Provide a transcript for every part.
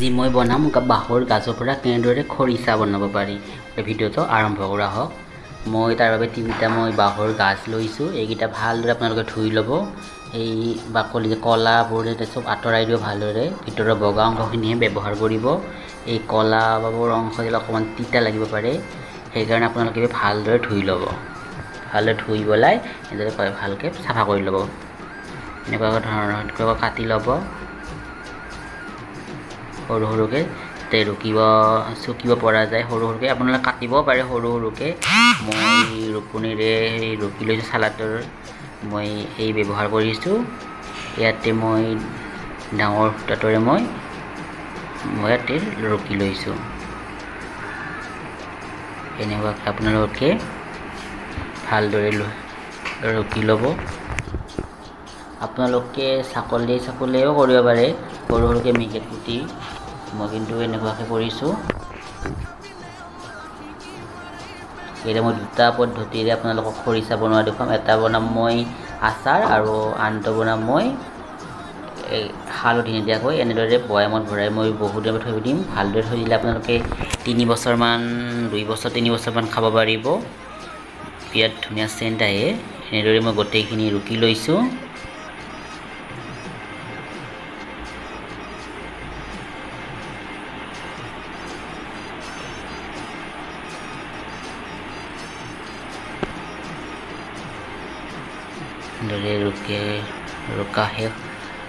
আজি মই বনাম বাঁহৰ গাজৰ পৰা কেনেদৰে খৰিচা বনাব পাৰি। ভিডিঅ'টো আৰম্ভ কৰা হওক। মই তাৰ বাবে তিনিটা মই বাঁহৰ গাজ লৈছোঁ। এইকেইটা ভালদৰে আপোনালোকে ধুই ল'ব। এই বাকলি ক'লাবোৰ চব আঁতৰাই দিব ভালদৰে। ভিতৰৰ বগা অংশখিনিহে ব্যৱহাৰ কৰিব। এই ক'লাবোৰ অংশ অকণমান তিতা লাগিব পাৰে সেইকাৰণে আপোনালোকে ভালদৰে ধুই ল'ব। ভালদৰে ধুই পেলাই এনেদৰে ভালকৈ চাফা কৰি ল'ব। এনেকুৱা ধৰণৰ কাটি ল'ব। সৰু সৰুকৈ যাতে ৰুকিব চুকিব পৰা যায় সৰু সৰুকৈ। আপোনালোকে কাটিব পাৰে সৰু সৰুকৈ। মই ৰুকনিৰে সেই ৰুকি লৈছোঁ চালাডৰ। মই এই ব্যৱহাৰ কৰিছোঁ। ইয়াতে মই ডাঙৰ সূতাটোৰে মই মই ইয়াতে ৰুকি লৈছোঁ। এনেকুৱাকৈ আপোনালোকে ভালদৰে ৰুকি ল'ব। আপোনালোকে চাকলি চাকলিও কৰিব পাৰে। সৰু সৰুকৈ মিহিকৈ কুটি মই কিন্তু এনেকুৱাকৈ কৰিছোঁ। এতিয়া মই দুটা পদ্ধতিৰে আপোনালোকক খৰিচা বনোৱা দেখুৱাম। এটা বনাম মই আচাৰ আৰু আনটো বনাম মই হালধি নিদিয়াকৈ। এনেদৰে বৈয়ামত ভৰাই মই বহুত দিনৰ থৈ দিম। ভালদৰে থৈ দিলে আপোনালোকে তিনি বছৰমান দুই বছৰ তিনি বছৰমান খাব পাৰিব। বিৰাট ধুনীয়া চেণ্ট আহে। এনেদৰে মই গোটেইখিনি ৰুকি লৈছোঁ। দৰে ৰুকে ৰুকা শেষ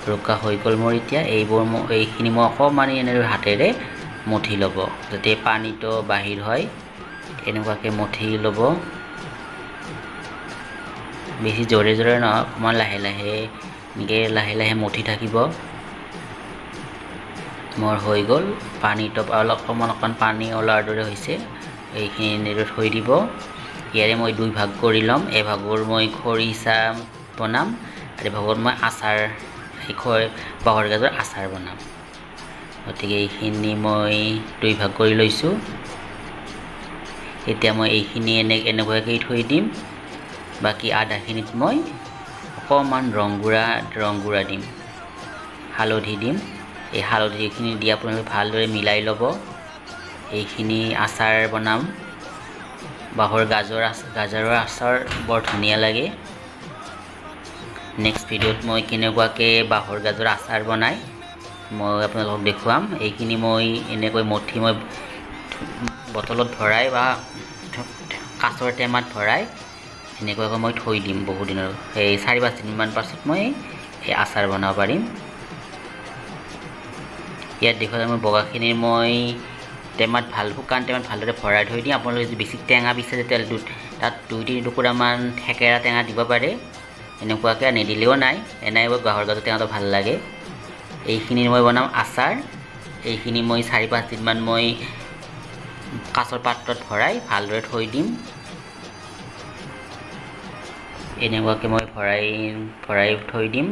ৰুকা হৈ গ'ল মোৰ এতিয়া। এইবোৰ মই এইখিনি মই অকণমান এনেদৰে হাতেৰে মঠি ল'ব যাতে পানীটো বাহিৰ হয় এনেকুৱাকৈ মঠি ল'ব। বেছি জোৰে জোৰে নহয় অকণমান লাহে লাহে এনেকৈ লাহে লাহে মঠি থাকিব। মোৰ হৈ গ'ল পানীটো অলপ অকণমান অকণমান পানী ওলোৱাৰ দৰে হৈছে এইখিনি এনেদৰে থৈ দিব। ইয়াৰে মই দুই ভাগ কৰি ল'ম এভাগৰ মই খৰিচা বনাম। আৰু এভাগত মই আচাৰ এই বাঁহৰ গাজৰ আচাৰ বনাম। গতিকে এইখিনি মই দুই ভাগ কৰি লৈছোঁ। এতিয়া মই এইখিনি এনে এনেকুৱাকৈ থৈ দিম। বাকী আধাখিনিত মই অকণমান ৰংগুড়া ৰংগুড়া দিম। হালধি দিম। এই হালধিখিনি দি আপোনালোকে ভালদৰে মিলাই ল'ব। এইখিনি আচাৰ বনাম। বাঁহৰ গাজৰ গাজৰৰ আচাৰ বৰ ধুনীয়া লাগে। নেক্সট ভিডিঅ'ত মই কেনেকুৱাকৈ বাঁহৰ গাজৰ আচাৰ বনাই মই আপোনালোকক দেখুৱাম। এইখিনি মই এনেকৈ মঠি মই বটলত ভৰাই বা কাছৰ টেমাত ভৰাই এনেকুৱাকৈ মই থৈ দিম বহুদিনৰ এই চাৰি পাঁচদিনমান পাছত মই এই আচাৰ বনাব পাৰিম। ইয়াত দেখুৱালে মই বগাখিনিৰ মই টেমাত ভাল শুকান টেমাত ভালদৰে ভৰাই থৈ দিম। আপোনালোকে বেছি টেঙা বিচাৰে তেলটোত তাত দুই তিনি টুকুৰামান থেকেৰা টেঙা দিব পাৰে। এনেকুৱাকৈ নিদিলেও নাই এনাই মই গাহৰ গাজৰ টেঙাটো ভাল লাগে। এইখিনি মই বনাম আচাৰ এইখিনি মই চাৰি পাঁচদিনমান মই কাছৰ পাত্ৰত ভৰাই ভালদৰে থৈ দিম। এনেকুৱাকৈ মই ভৰাই ভৰাই থৈ দিম।